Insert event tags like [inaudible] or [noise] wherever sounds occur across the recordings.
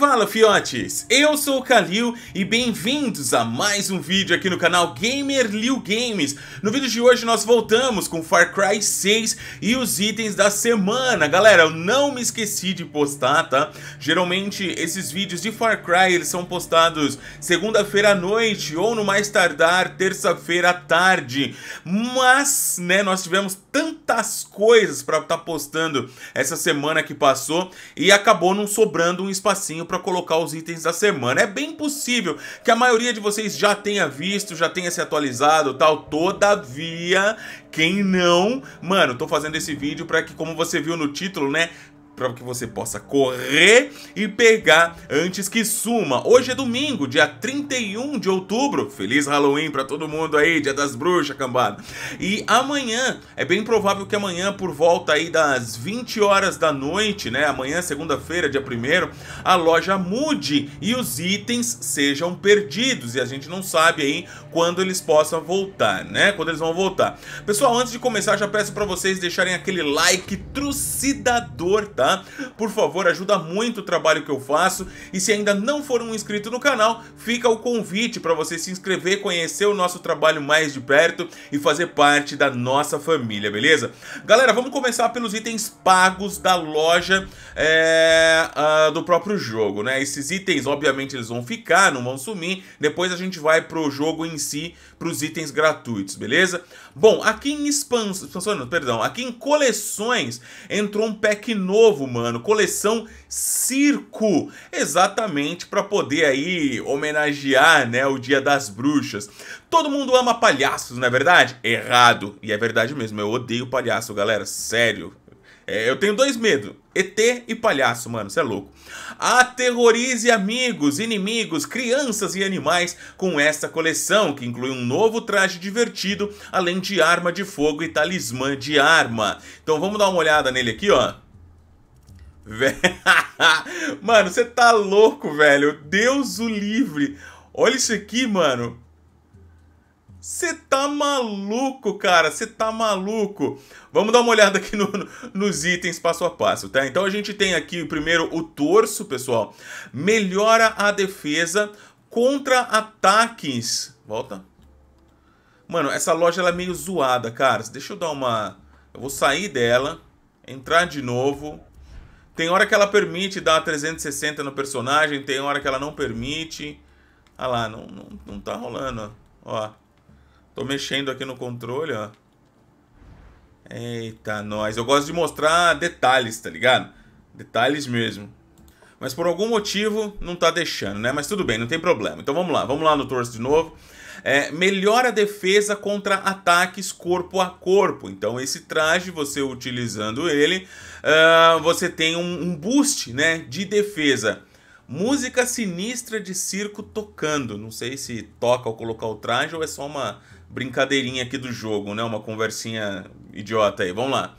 Fala fiotes, eu sou o Kalil e bem-vindos a mais um vídeo aqui no canal Gamer Liu Games. No vídeo de hoje nós voltamos com Far Cry 6 e os itens da semana. Galera, eu não me esqueci de postar, tá? Geralmente esses vídeos de Far Cry eles são postados segunda-feira à noite ou no mais tardar terça-feira à tarde. Mas, né, nós tivemos tantas coisas para estar tá postando essa semana que passou e acabou não sobrando um espacinho para colocar os itens da semana. É bem possível que a maioria de vocês já tenha visto, já tenha se atualizado tal. Todavia, quem não, mano, tô fazendo esse vídeo para que, como você viu no título, né, para que você possa correr e pegar antes que suma. Hoje é domingo, dia 31 de outubro. Feliz Halloween para todo mundo aí, dia das bruxas, cambada. E amanhã, é bem provável que amanhã por volta aí das 20 horas da noite, né, amanhã, segunda-feira, dia 1 a loja mude e os itens sejam perdidos e a gente não sabe aí quando eles possam voltar, né? Quando eles vão voltar. Pessoal, antes de começar, já peço para vocês deixarem aquele like trucidador, tá? Por favor, ajuda muito o trabalho que eu faço e se ainda não for um inscrito no canal, fica o convite para você se inscrever, conhecer o nosso trabalho mais de perto e fazer parte da nossa família, beleza? Galera, vamos começar pelos itens pagos da loja é, do próprio jogo, né? Esses itens, obviamente, eles vão ficar, não vão sumir. Depois a gente vai pro jogo em si, pros itens gratuitos, beleza? Bom, aqui em expansão, perdão, aqui em coleções entrou um pack novo, mano, coleção Circo, exatamente para poder aí homenagear, né, o Dia das Bruxas. Todo mundo ama palhaços, não é verdade? Errado, e é verdade mesmo, eu odeio palhaço, galera, sério. É, eu tenho dois medos. ET e palhaço, mano, você é louco. Aterrorize amigos, inimigos, crianças e animais com esta coleção, que inclui um novo traje divertido, além de arma de fogo e talismã de arma. Então vamos dar uma olhada nele aqui, ó. [laughs] mano, você tá louco, velho. Deus o livre. Olha isso aqui, mano. Você tá maluco, cara? Você tá maluco? Vamos dar uma olhada aqui no, nos itens passo a passo, tá? Então a gente tem aqui primeiro o torso, pessoal. Melhora a defesa contra ataques. Volta. Mano, essa loja ela é meio zoada, cara. Deixa eu dar uma... Eu vou sair dela, entrar de novo. Tem hora que ela permite dar 360 no personagem, tem hora que ela não permite. Ah lá, não, não, não tá rolando, ó. Tô mexendo aqui no controle, ó. Eita, nós. Eu gosto de mostrar detalhes, tá ligado? Detalhes mesmo. Mas por algum motivo não tá deixando, né? Mas tudo bem, não tem problema. Então vamos lá, vamos lá no torso de novo. É, melhora a defesa contra ataques corpo a corpo. Então esse traje, você utilizando ele, uh, você tem um, um boost né, de defesa. Música sinistra de circo tocando. Não sei se toca ao colocar o traje ou é só uma brincadeirinha aqui do jogo, né? Uma conversinha idiota aí. Vamos lá.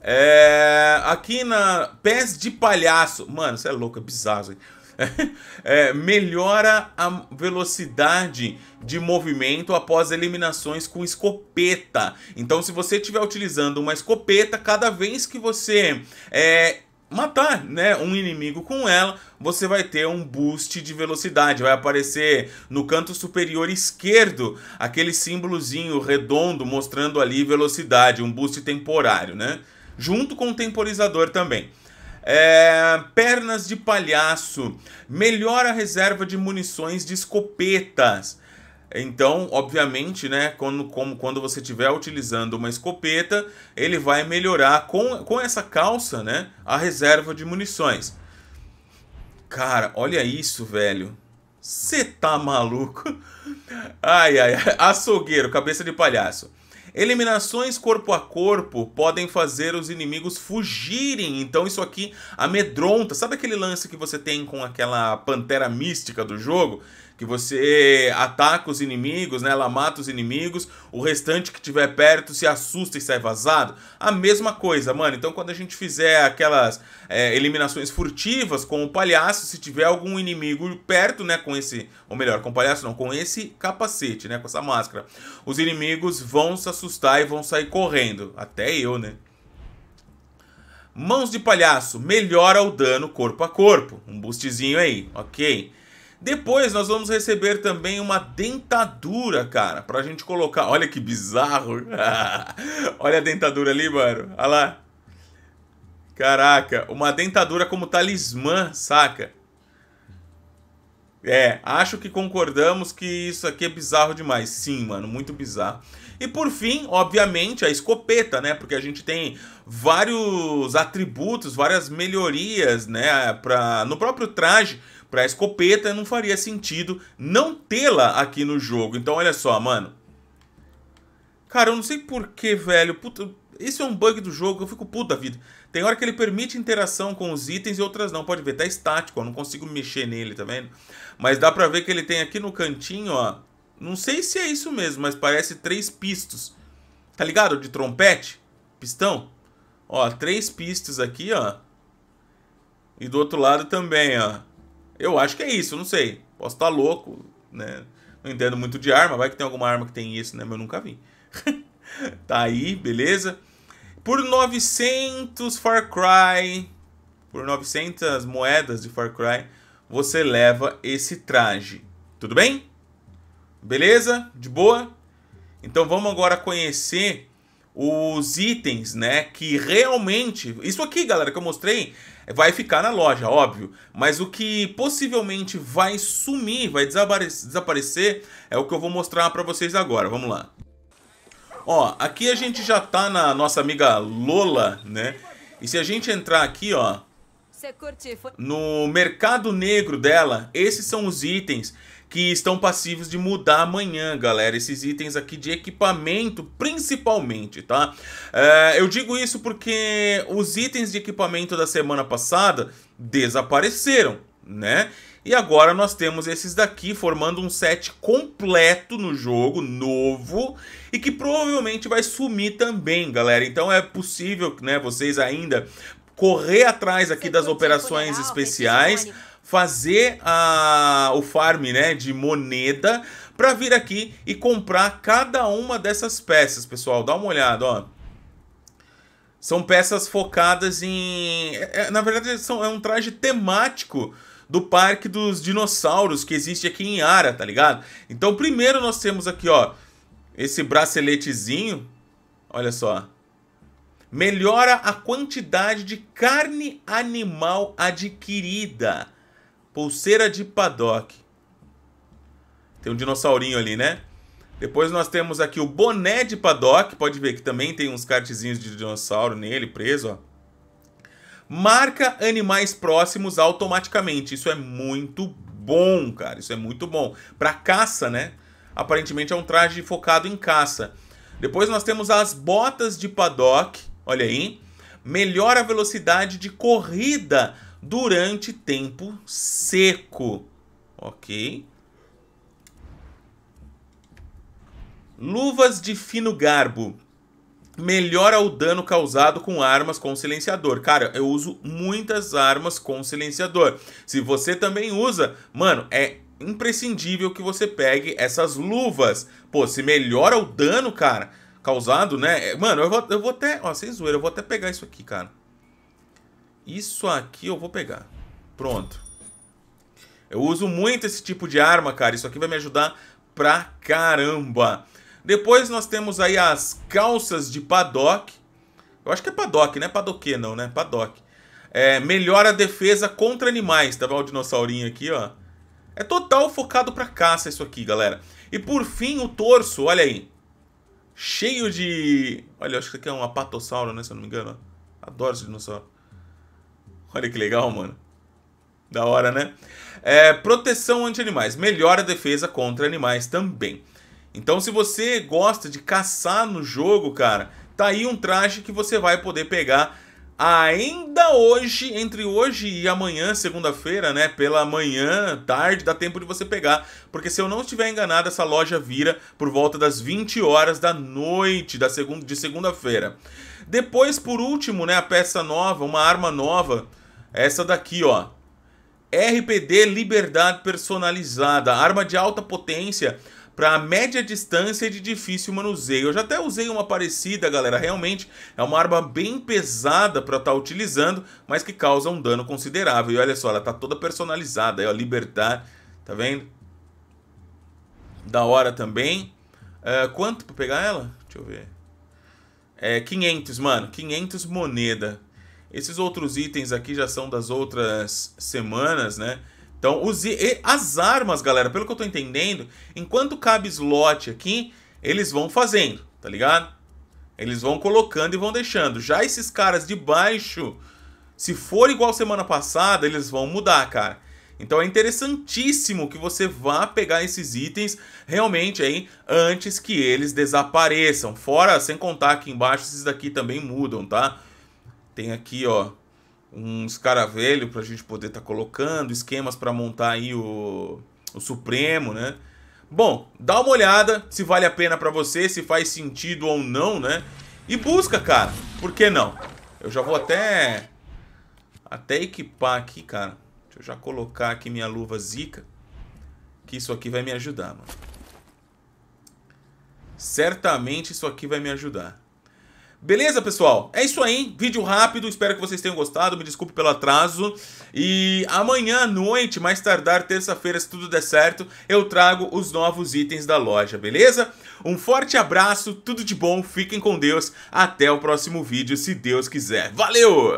É, aqui na Pés de Palhaço. Mano, você é louco, é bizarro. [laughs] É, melhora a velocidade de movimento após eliminações com escopeta. Então, se você estiver utilizando uma escopeta, cada vez que você é, matar né, um inimigo com ela, você vai ter um boost de velocidade. Vai aparecer no canto superior esquerdo aquele símbolozinho redondo mostrando ali velocidade, um boost temporário, né? Junto com o temporizador também. É, pernas de palhaço. Melhora a reserva de munições de escopetas. Então, obviamente, né, quando, como, quando você estiver utilizando uma escopeta, ele vai melhorar com, com essa calça, né, a reserva de munições. Cara, olha isso, velho. Você tá maluco? [laughs] Ai, ai, açougueiro, cabeça de palhaço. Eliminações corpo a corpo podem fazer os inimigos fugirem, então isso aqui amedronta. Sabe aquele lance que você tem com aquela pantera mística do jogo? Que você ataca os inimigos, né? Ela mata os inimigos, o restante que tiver perto se assusta e sai vazado. A mesma coisa, mano. Então quando a gente fizer aquelas é, eliminações furtivas com o palhaço, se tiver algum inimigo perto, né? Com esse, ou melhor, com o palhaço não, com esse capacete, né? Com essa máscara, os inimigos vão se assustar e vão sair correndo. Até eu, né? Mãos de palhaço, melhora o dano corpo a corpo. Um boostzinho aí, ok. Depois nós vamos receber também uma dentadura, cara, pra gente colocar. Olha que bizarro. [laughs] Olha a dentadura ali, mano. Olha lá. Caraca, uma dentadura como talismã, saca? É, acho que concordamos que isso aqui é bizarro demais. Sim, mano, muito bizarro. E por fim, obviamente, a escopeta, né? Porque a gente tem vários atributos, várias melhorias, né? Pra, no próprio traje para escopeta, não faria sentido não tê-la aqui no jogo. Então, olha só, mano. Cara, eu não sei porquê, velho. Puta, esse é um bug do jogo, eu fico puto da vida. Tem hora que ele permite interação com os itens e outras não. Pode ver, tá estático, eu não consigo mexer nele, tá vendo? Mas dá pra ver que ele tem aqui no cantinho, ó. Não sei se é isso mesmo, mas parece três pistos. Tá ligado? De trompete? Pistão? Ó, três pistas aqui, ó. E do outro lado também, ó. Eu acho que é isso, não sei. Posso estar louco, né? Não entendo muito de arma, vai que tem alguma arma que tem isso, né? Mas eu nunca vi. [laughs] tá aí, beleza? Por 900 Far Cry, por 900 moedas de Far Cry, você leva esse traje. Tudo bem? Beleza? De boa? Então vamos agora conhecer os itens, né, que realmente... Isso aqui, galera, que eu mostrei vai ficar na loja, óbvio. Mas o que possivelmente vai sumir, vai desaparecer, é o que eu vou mostrar para vocês agora. Vamos lá. Ó, aqui a gente já tá na nossa amiga Lola, né? E se a gente entrar aqui, ó, no mercado negro dela, esses são os itens que estão passivos de mudar amanhã, galera. Esses itens aqui de equipamento, principalmente, tá? É, eu digo isso porque os itens de equipamento da semana passada desapareceram, né? E agora nós temos esses daqui formando um set completo no jogo, novo, e que provavelmente vai sumir também, galera. Então é possível, né, vocês ainda correr atrás aqui das operações especiais fazer a, o farm né, de moneda para vir aqui e comprar cada uma dessas peças, pessoal. Dá uma olhada, ó. São peças focadas em... É, é na verdade, são, é um traje temático do Parque dos Dinossauros que existe aqui em Ara, tá ligado? Então, primeiro nós temos aqui, ó, esse braceletezinho. Olha só. Melhora a quantidade de carne animal adquirida. Pulseira de paddock. Tem um dinossaurinho ali, né? Depois nós temos aqui o boné de paddock. Pode ver que também tem uns cartezinhos de dinossauro nele, preso, ó. Marca animais próximos automaticamente. Isso é muito bom, cara. Isso é muito bom. Pra caça, né? Aparentemente é um traje focado em caça. Depois nós temos as botas de paddock. Olha aí. Melhora a velocidade de corrida durante tempo seco. Ok? Luvas de fino garbo. Melhora o dano causado com armas com silenciador. Cara, eu uso muitas armas com silenciador. Se você também usa, mano, é imprescindível que você pegue essas luvas. Pô, se melhora o dano, cara, causado, né? Mano, eu vou, eu vou até... Ó, sem zoeira, eu vou até pegar isso aqui, cara. Isso aqui eu vou pegar. Pronto. Eu uso muito esse tipo de arma, cara. Isso aqui vai me ajudar pra caramba. Depois nós temos aí as calças de paddock. Eu acho que é paddock, não é padoque não, né? Paddock. É, melhora a defesa contra animais. Tá vendo o dinossaurinho aqui, ó? É total focado pra caça isso aqui, galera. E por fim, o torso, olha aí. Cheio de... Olha, acho que aqui é um apatossauro, né? Se eu não me engano. Adoro esse dinossauro. Olha que legal, mano. Da hora, né? É, proteção anti-animais. Melhora a defesa contra animais também. Então, se você gosta de caçar no jogo, cara, tá aí um traje que você vai poder pegar ainda hoje, entre hoje e amanhã, segunda-feira, né? Pela manhã, tarde, dá tempo de você pegar. Porque se eu não estiver enganado, essa loja vira por volta das 20 horas da noite da segunda, de segunda-feira. Depois, por último, né, a peça nova, uma arma nova essa daqui, ó. RPD Liberdade Personalizada. Arma de alta potência para média distância e de difícil manuseio. Eu já até usei uma parecida, galera. Realmente é uma arma bem pesada para estar tá utilizando, mas que causa um dano considerável. E olha só, ela tá toda personalizada. É a Libertar, tá vendo? Da hora também. Uh, quanto para pegar ela? Deixa eu ver. É 500, mano. 500 moneda. Esses outros itens aqui já são das outras semanas, né? Então, os, as armas, galera, pelo que eu tô entendendo, enquanto cabe slot aqui, eles vão fazendo, tá ligado? Eles vão colocando e vão deixando. Já esses caras de baixo, se for igual semana passada, eles vão mudar, cara. Então é interessantíssimo que você vá pegar esses itens realmente aí antes que eles desapareçam. Fora, sem contar aqui embaixo, esses daqui também mudam, tá? Tem aqui, ó, um escaravelho para a gente poder estar tá colocando, esquemas para montar aí o, o Supremo, né? Bom, dá uma olhada se vale a pena para você, se faz sentido ou não, né? E busca, cara. Por que não? Eu já vou até até equipar aqui, cara. Deixa eu já colocar aqui minha luva Zika, que isso aqui vai me ajudar, mano. Certamente isso aqui vai me ajudar. Beleza, pessoal? É isso aí, vídeo rápido, espero que vocês tenham gostado, me desculpe pelo atraso. E amanhã à noite, mais tardar, terça-feira, se tudo der certo, eu trago os novos itens da loja, beleza? Um forte abraço, tudo de bom, fiquem com Deus, até o próximo vídeo, se Deus quiser. Valeu!